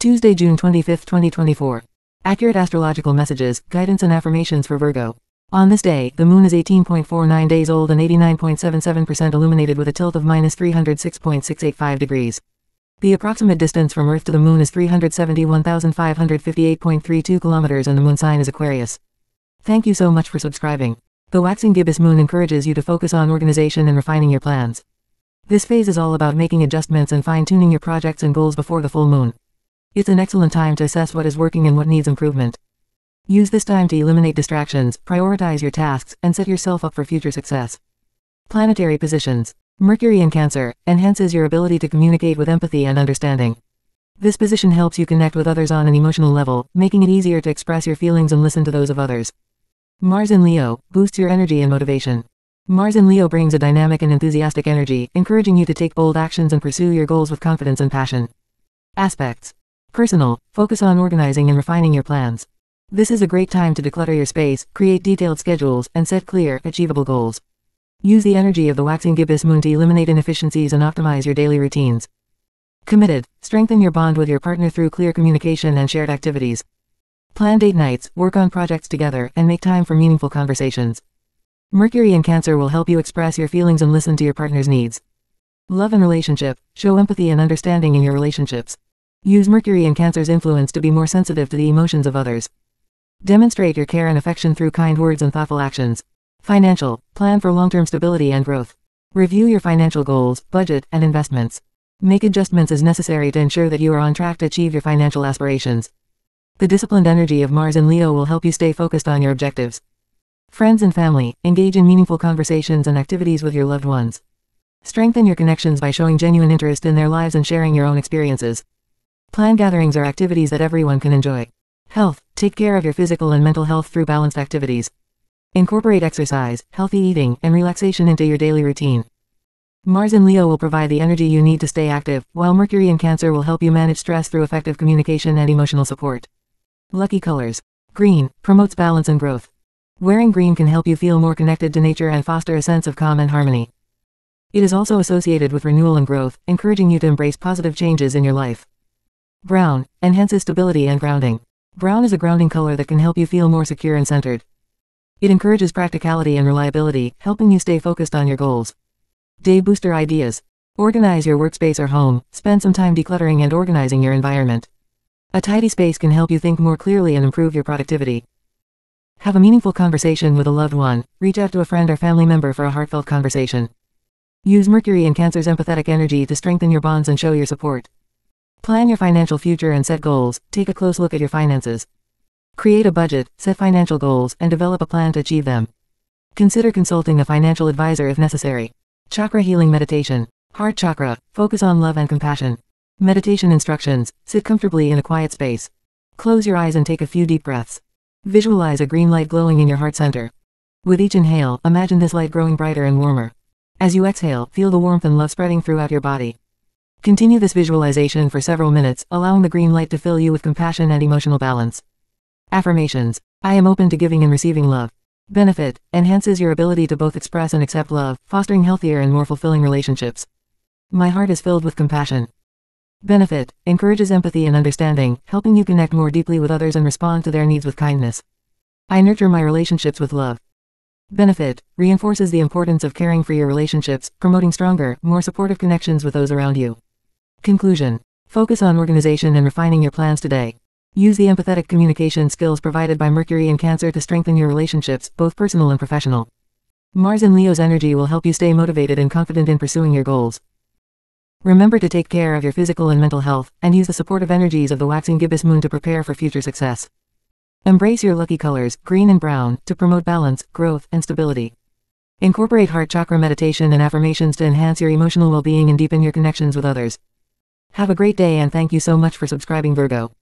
Tuesday, June 25, 2024. Accurate astrological messages, guidance and affirmations for Virgo. On this day, the moon is 18.49 days old and 89.77% illuminated with a tilt of minus 306.685 degrees. The approximate distance from Earth to the moon is 371,558.32 kilometers and the moon sign is Aquarius. Thank you so much for subscribing. The waxing gibbous moon encourages you to focus on organization and refining your plans. This phase is all about making adjustments and fine-tuning your projects and goals before the full moon. It's an excellent time to assess what is working and what needs improvement. Use this time to eliminate distractions, prioritize your tasks, and set yourself up for future success. Planetary positions. Mercury in Cancer enhances your ability to communicate with empathy and understanding. This position helps you connect with others on an emotional level, making it easier to express your feelings and listen to those of others. Mars in Leo boosts your energy and motivation. Mars in Leo brings a dynamic and enthusiastic energy, encouraging you to take bold actions and pursue your goals with confidence and passion. Aspects. Personal, focus on organizing and refining your plans. This is a great time to declutter your space, create detailed schedules, and set clear, achievable goals. Use the energy of the waxing gibbous moon to eliminate inefficiencies and optimize your daily routines. Committed. Strengthen your bond with your partner through clear communication and shared activities. Plan date nights, work on projects together, and make time for meaningful conversations. Mercury in Cancer will help you express your feelings and listen to your partner's needs. Love and relationship. Show empathy and understanding in your relationships. Use Mercury in Cancer's influence to be more sensitive to the emotions of others. Demonstrate your care and affection through kind words and thoughtful actions. Financial, plan for long-term stability and growth. Review your financial goals, budget, and investments. Make adjustments as necessary to ensure that you are on track to achieve your financial aspirations. The disciplined energy of Mars in Leo will help you stay focused on your objectives. Friends and family, engage in meaningful conversations and activities with your loved ones. Strengthen your connections by showing genuine interest in their lives and sharing your own experiences. Plan gatherings are activities that everyone can enjoy. Health, take care of your physical and mental health through balanced activities. Incorporate exercise, healthy eating, and relaxation into your daily routine. Mars in Leo will provide the energy you need to stay active, while Mercury in Cancer will help you manage stress through effective communication and emotional support. Lucky colors. Green, promotes balance and growth. Wearing green can help you feel more connected to nature and foster a sense of calm and harmony. It is also associated with renewal and growth, encouraging you to embrace positive changes in your life. Brown, enhances stability and grounding. Brown is a grounding color that can help you feel more secure and centered. It encourages practicality and reliability, helping you stay focused on your goals. Day Booster Ideas. Organize your workspace or home, spend some time decluttering and organizing your environment. A tidy space can help you think more clearly and improve your productivity. Have a meaningful conversation with a loved one, reach out to a friend or family member for a heartfelt conversation. Use Mercury in Cancer's empathetic energy to strengthen your bonds and show your support. Plan your financial future and set goals, take a close look at your finances. Create a budget, set financial goals, and develop a plan to achieve them. Consider consulting a financial advisor if necessary. Chakra Healing Meditation. Heart Chakra. Focus on love and compassion. Meditation instructions. Sit comfortably in a quiet space. Close your eyes and take a few deep breaths. Visualize a green light glowing in your heart center. With each inhale, imagine this light growing brighter and warmer. As you exhale, feel the warmth and love spreading throughout your body. Continue this visualization for several minutes, allowing the green light to fill you with compassion and emotional balance. Affirmations. I am open to giving and receiving love. Benefit. Enhances your ability to both express and accept love, fostering healthier and more fulfilling relationships. My heart is filled with compassion. Benefit. Encourages empathy and understanding, helping you connect more deeply with others and respond to their needs with kindness. I nurture my relationships with love. Benefit. Reinforces the importance of caring for your relationships, promoting stronger, more supportive connections with those around you. Conclusion. Focus on organization and refining your plans today. Use the empathetic communication skills provided by Mercury in Cancer to strengthen your relationships, both personal and professional. Mars in Leo's energy will help you stay motivated and confident in pursuing your goals. Remember to take care of your physical and mental health, and use the supportive energies of the waxing gibbous moon to prepare for future success. Embrace your lucky colors, green and brown, to promote balance, growth, and stability. Incorporate heart chakra meditation and affirmations to enhance your emotional well-being and deepen your connections with others. Have a great day and thank you so much for subscribing Virgo.